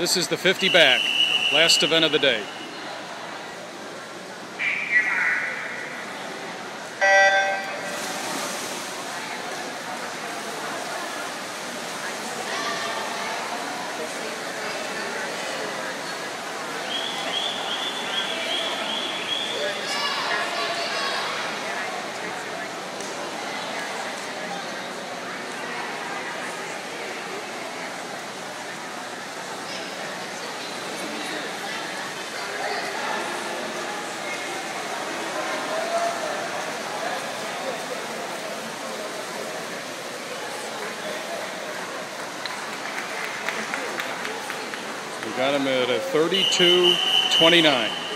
This is the 50 back, last event of the day. We got him at a 32.29.